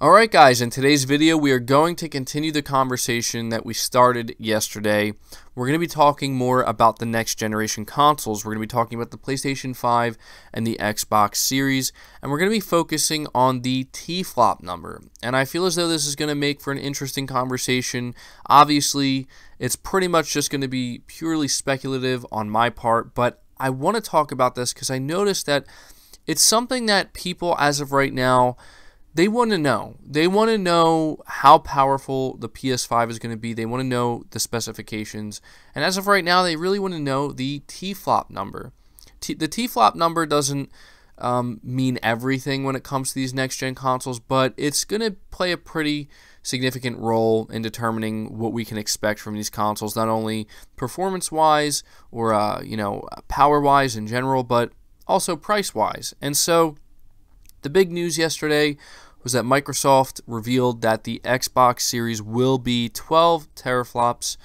Alright guys, in today's video we are going to continue the conversation that we started yesterday. We're going to be talking more about the next generation consoles. We're going to be talking about the PlayStation 5 and the Xbox Series, and we're going to be focusing on the T-flop number. And I feel as though this is going to make for an interesting conversation. Obviously, it's pretty much just going to be purely speculative on my part, but I want to talk about this because I noticed that it's something that people as of right now they want to know. They want to know how powerful the PS5 is going to be. They want to know the specifications. And as of right now, they really want to know the T-flop number. T- the T-flop number doesn't um, mean everything when it comes to these next-gen consoles, but it's going to play a pretty significant role in determining what we can expect from these consoles, not only performance-wise or uh, you know power-wise in general, but also price-wise. And so, the big news yesterday was that Microsoft revealed that the Xbox Series will be 12 teraflops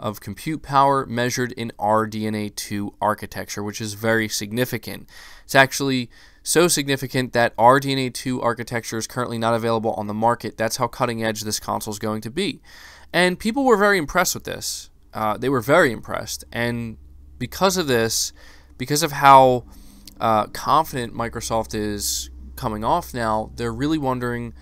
of compute power measured in RDNA 2 architecture, which is very significant. It's actually so significant that RDNA 2 architecture is currently not available on the market. That's how cutting edge this console is going to be. And people were very impressed with this. Uh, they were very impressed. And because of this, because of how uh, confident Microsoft is coming off now, they're really wondering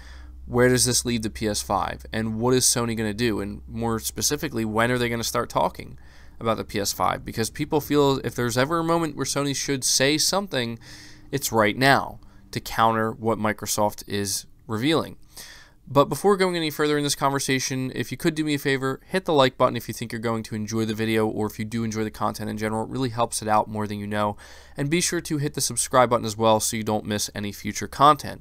where does this leave the PS5 and what is Sony going to do? And more specifically, when are they going to start talking about the PS5? Because people feel if there's ever a moment where Sony should say something, it's right now to counter what Microsoft is revealing. But before going any further in this conversation, if you could do me a favor, hit the like button if you think you're going to enjoy the video or if you do enjoy the content in general. It really helps it out more than you know. And be sure to hit the subscribe button as well so you don't miss any future content.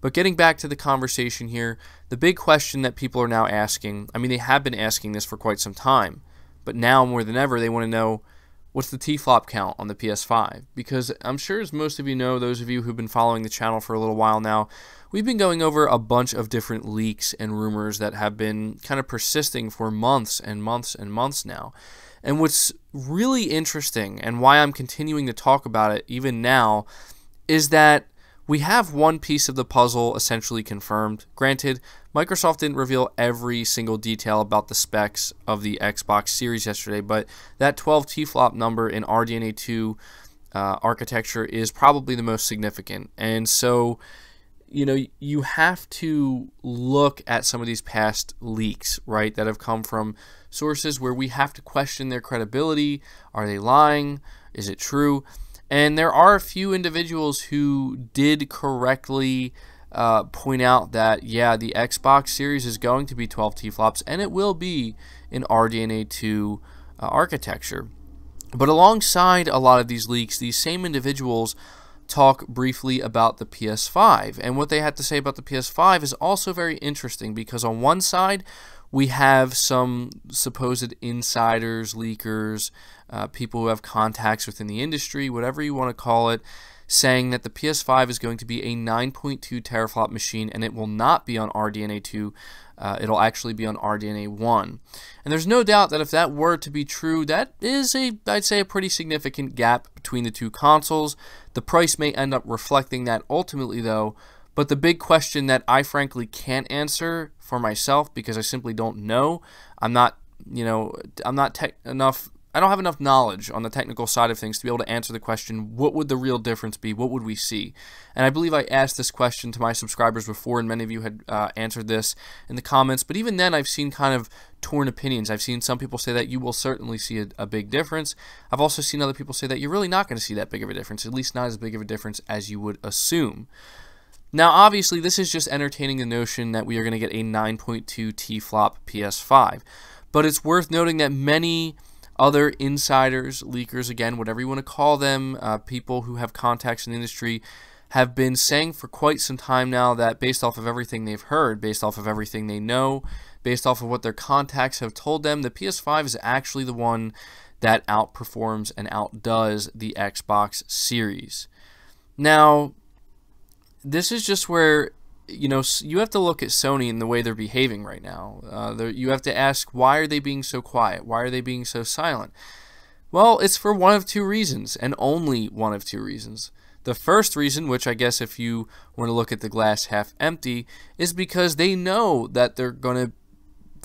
But getting back to the conversation here, the big question that people are now asking, I mean, they have been asking this for quite some time, but now more than ever, they want to know what's the T-flop count on the PS5? Because I'm sure as most of you know, those of you who've been following the channel for a little while now, we've been going over a bunch of different leaks and rumors that have been kind of persisting for months and months and months now. And what's really interesting and why I'm continuing to talk about it even now is that we have one piece of the puzzle essentially confirmed. Granted, Microsoft didn't reveal every single detail about the specs of the Xbox Series yesterday, but that 12 T-flop number in RDNA 2 uh, architecture is probably the most significant. And so, you know, you have to look at some of these past leaks, right, that have come from sources where we have to question their credibility. Are they lying? Is it true? And there are a few individuals who did correctly uh, point out that, yeah, the Xbox Series is going to be 12 T-flops, and it will be in RDNA 2 uh, architecture. But alongside a lot of these leaks, these same individuals talk briefly about the PS5. And what they had to say about the PS5 is also very interesting because on one side, we have some supposed insiders, leakers, uh, people who have contacts within the industry, whatever you want to call it, saying that the PS5 is going to be a 9.2 teraflop machine and it will not be on RDNA 2. Uh, it'll actually be on RDNA 1. And there's no doubt that if that were to be true, that is a, I'd say, a pretty significant gap between the two consoles. The price may end up reflecting that ultimately, though. But the big question that I frankly can't answer for myself because I simply don't know. I'm not, you know, I'm not tech enough I don't have enough knowledge on the technical side of things to be able to answer the question, what would the real difference be? What would we see? And I believe I asked this question to my subscribers before, and many of you had uh, answered this in the comments. But even then, I've seen kind of torn opinions. I've seen some people say that you will certainly see a, a big difference. I've also seen other people say that you're really not going to see that big of a difference, at least not as big of a difference as you would assume. Now, obviously, this is just entertaining the notion that we are going to get a 9.2 T flop PS5. But it's worth noting that many other insiders, leakers, again, whatever you want to call them, uh, people who have contacts in the industry, have been saying for quite some time now that based off of everything they've heard, based off of everything they know, based off of what their contacts have told them, the PS5 is actually the one that outperforms and outdoes the Xbox Series. Now, this is just where you know, you have to look at Sony and the way they're behaving right now. Uh, you have to ask, why are they being so quiet? Why are they being so silent? Well, it's for one of two reasons, and only one of two reasons. The first reason, which I guess if you want to look at the glass half empty, is because they know that they're going to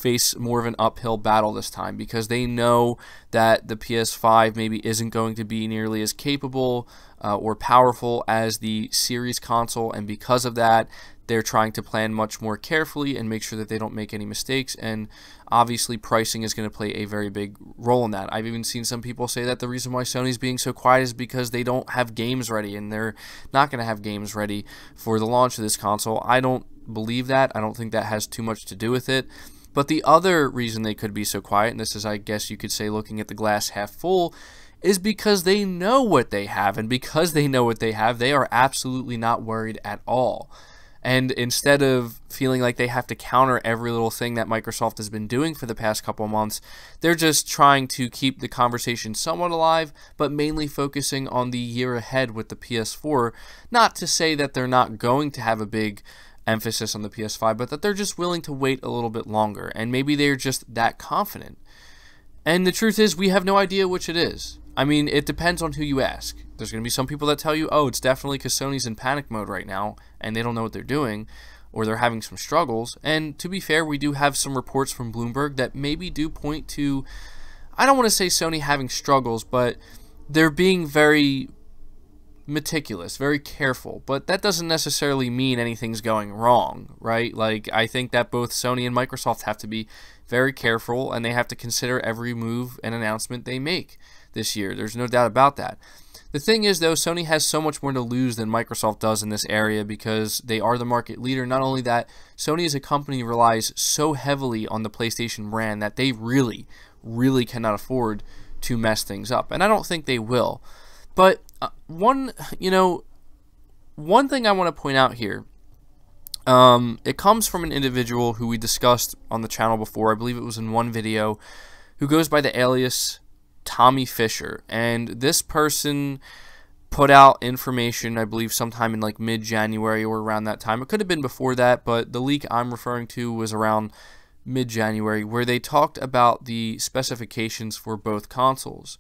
face more of an uphill battle this time because they know that the PS5 maybe isn't going to be nearly as capable uh, or powerful as the series console, and because of that, they're trying to plan much more carefully and make sure that they don't make any mistakes. And obviously, pricing is going to play a very big role in that. I've even seen some people say that the reason why Sony's being so quiet is because they don't have games ready and they're not going to have games ready for the launch of this console. I don't believe that. I don't think that has too much to do with it. But the other reason they could be so quiet, and this is, I guess you could say, looking at the glass half full, is because they know what they have. And because they know what they have, they are absolutely not worried at all. And instead of feeling like they have to counter every little thing that Microsoft has been doing for the past couple months, they're just trying to keep the conversation somewhat alive, but mainly focusing on the year ahead with the PS4. Not to say that they're not going to have a big emphasis on the PS5, but that they're just willing to wait a little bit longer, and maybe they're just that confident. And the truth is, we have no idea which it is. I mean, it depends on who you ask. There's going to be some people that tell you, oh, it's definitely because Sony's in panic mode right now, and they don't know what they're doing, or they're having some struggles. And to be fair, we do have some reports from Bloomberg that maybe do point to, I don't want to say Sony having struggles, but they're being very meticulous, very careful, but that doesn't necessarily mean anything's going wrong, right? Like, I think that both Sony and Microsoft have to be very careful and they have to consider every move and announcement they make this year. There's no doubt about that. The thing is, though, Sony has so much more to lose than Microsoft does in this area because they are the market leader. Not only that, Sony as a company relies so heavily on the PlayStation brand that they really, really cannot afford to mess things up. And I don't think they will. But uh, one, you know, one thing I want to point out here, um, it comes from an individual who we discussed on the channel before. I believe it was in one video, who goes by the alias Tommy Fisher, and this person put out information, I believe, sometime in like mid January or around that time. It could have been before that, but the leak I'm referring to was around mid January, where they talked about the specifications for both consoles.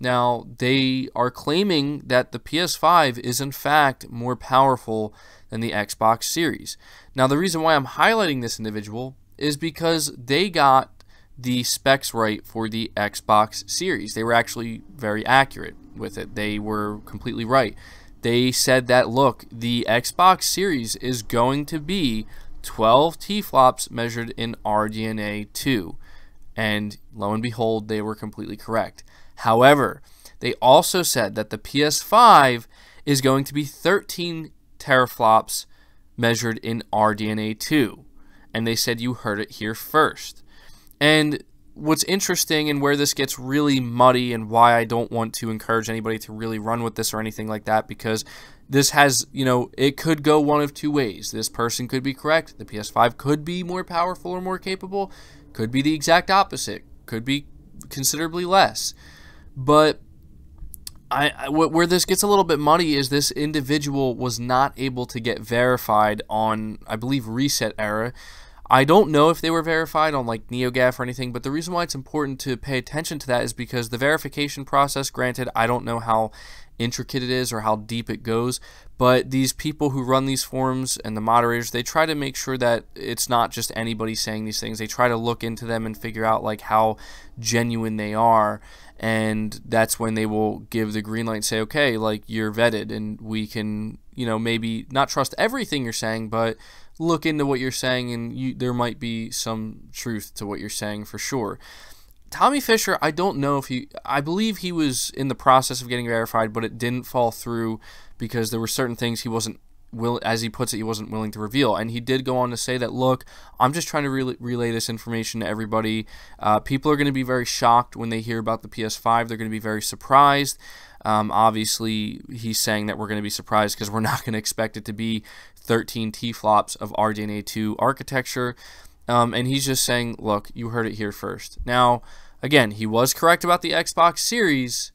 Now, they are claiming that the PS5 is in fact more powerful than the Xbox Series. Now, the reason why I'm highlighting this individual is because they got the specs right for the Xbox Series. They were actually very accurate with it, they were completely right. They said that, look, the Xbox Series is going to be 12 T flops measured in RDNA 2. And lo and behold, they were completely correct. However, they also said that the PS5 is going to be 13 teraflops measured in RDNA2. And they said you heard it here first. And what's interesting and where this gets really muddy and why I don't want to encourage anybody to really run with this or anything like that because this has, you know, it could go one of two ways. This person could be correct. The PS5 could be more powerful or more capable, could be the exact opposite, could be considerably less. But I, I, where this gets a little bit muddy is this individual was not able to get verified on, I believe, ResetEra. I don't know if they were verified on like NeoGAF or anything, but the reason why it's important to pay attention to that is because the verification process, granted, I don't know how intricate it is or how deep it goes, but these people who run these forums and the moderators, they try to make sure that it's not just anybody saying these things. They try to look into them and figure out like how genuine they are and that's when they will give the green light and say, okay, like you're vetted, and we can, you know, maybe not trust everything you're saying, but look into what you're saying, and you, there might be some truth to what you're saying for sure. Tommy Fisher, I don't know if he, I believe he was in the process of getting verified, but it didn't fall through because there were certain things he wasn't will as he puts it, he wasn't willing to reveal. And he did go on to say that, look, I'm just trying to re- relay this information to everybody. Uh, people are going to be very shocked when they hear about the PS5. They're going to be very surprised. Um, obviously, he's saying that we're going to be surprised because we're not going to expect it to be 13 T flops of RDNA 2 architecture. Um, and he's just saying, look, you heard it here first. Now, again, he was correct about the Xbox Series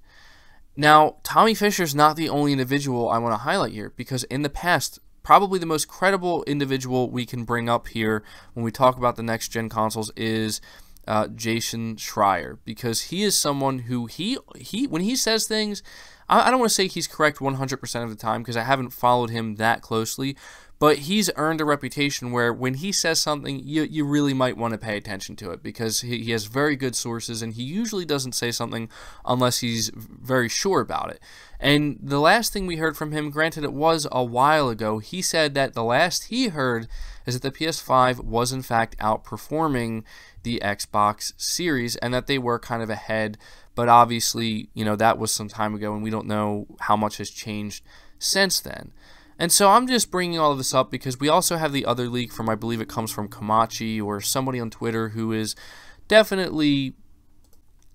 now, Tommy Fisher is not the only individual I want to highlight here because in the past, probably the most credible individual we can bring up here when we talk about the next gen consoles is uh, Jason Schreier because he is someone who he he when he says things, I, I don't want to say he's correct 100% of the time because I haven't followed him that closely, but he's earned a reputation where when he says something, you, you really might want to pay attention to it because he, he has very good sources and he usually doesn't say something unless he's very sure about it. And the last thing we heard from him, granted it was a while ago, he said that the last he heard is that the PS5 was in fact outperforming the Xbox Series and that they were kind of ahead. But obviously, you know, that was some time ago and we don't know how much has changed since then. And so I'm just bringing all of this up because we also have the other leak from, I believe it comes from Komachi or somebody on Twitter who is definitely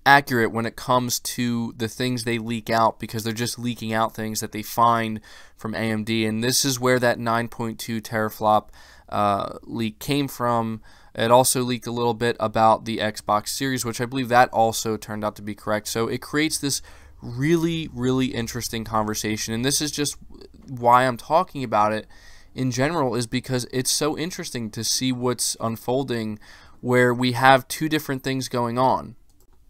accurate when it comes to the things they leak out because they're just leaking out things that they find from AMD. And this is where that 9.2 teraflop uh, leak came from. It also leaked a little bit about the Xbox Series, which I believe that also turned out to be correct. So it creates this really, really interesting conversation. And this is just why I'm talking about it in general is because it's so interesting to see what's unfolding where we have two different things going on.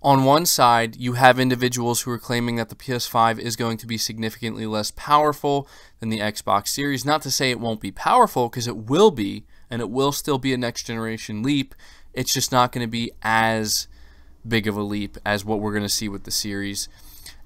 On one side, you have individuals who are claiming that the PS5 is going to be significantly less powerful than the Xbox Series. Not to say it won't be powerful, because it will be, and it will still be a next generation leap. It's just not going to be as big of a leap as what we're going to see with the series.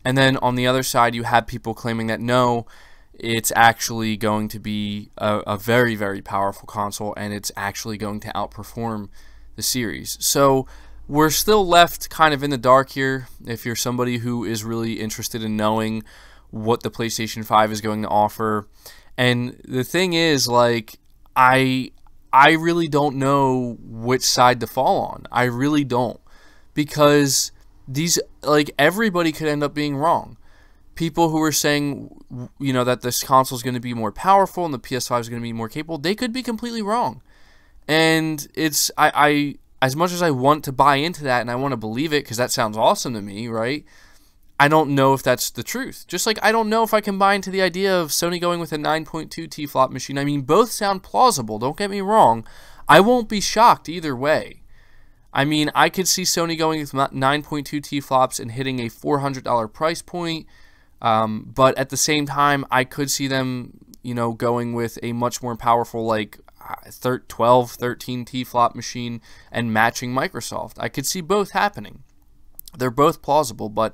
And then on the other side, you have people claiming that no, it's actually going to be a, a, very, very powerful console and it's actually going to outperform the series. So we're still left kind of in the dark here if you're somebody who is really interested in knowing what the PlayStation 5 is going to offer. And the thing is, like, I. I really don't know which side to fall on. I really don't. Because these like everybody could end up being wrong. People who are saying, you know, that this console is going to be more powerful and the PS5 is going to be more capable, they could be completely wrong. And it's I, I as much as I want to buy into that and I want to believe it because that sounds awesome to me, right? I don't know if that's the truth. Just like I don't know if I can buy into the idea of Sony going with a 9.2 T-flop machine. I mean, both sound plausible. Don't get me wrong. I won't be shocked either way. I mean, I could see Sony going with 9.2 T flops and hitting a $400 price point. Um, but at the same time, I could see them, you know, going with a much more powerful, like 12, 13 T flop machine and matching Microsoft. I could see both happening. They're both plausible, but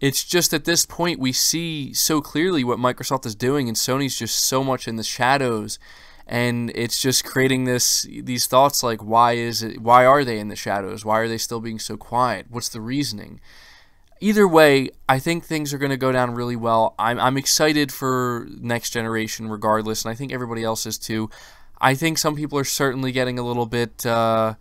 it's just at this point we see so clearly what Microsoft is doing, and Sony's just so much in the shadows and it's just creating this these thoughts like why is it why are they in the shadows? Why are they still being so quiet? What's the reasoning? Either way i think things are going to go down really well. I'm, I'm excited for next generation regardless and i think everybody else is too. I think some people are certainly getting a little bit uh,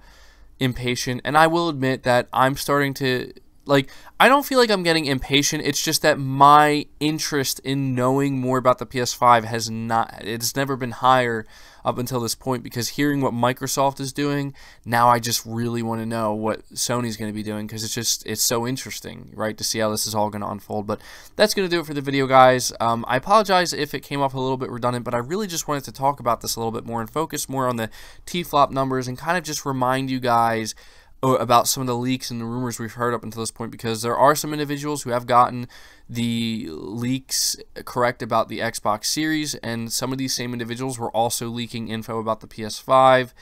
impatient and i will admit that i'm starting to like I don't feel like I'm getting impatient. It's just that my interest in knowing more about the PS5 has not it's never been higher up until this point because hearing what Microsoft is doing, now I just really want to know what Sony's going to be doing because it's just it's so interesting, right, to see how this is all going to unfold. But that's going to do it for the video, guys. Um, I apologize if it came off a little bit redundant, but I really just wanted to talk about this a little bit more and focus more on the T-flop numbers and kind of just remind you guys about some of the leaks and the rumors we've heard up until this point because there are some individuals who have gotten the leaks correct about the Xbox Series, and some of these same individuals were also leaking info about the PS5.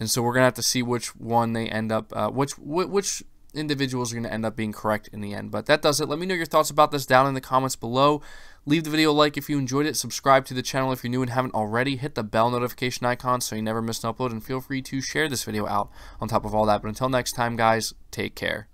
And so we're gonna have to see which one they end up, uh, which which individuals are gonna end up being correct in the end. But that does it. Let me know your thoughts about this down in the comments below. Leave the video a like if you enjoyed it. Subscribe to the channel if you're new and haven't already. Hit the bell notification icon so you never miss an upload. And feel free to share this video out on top of all that. But until next time, guys, take care.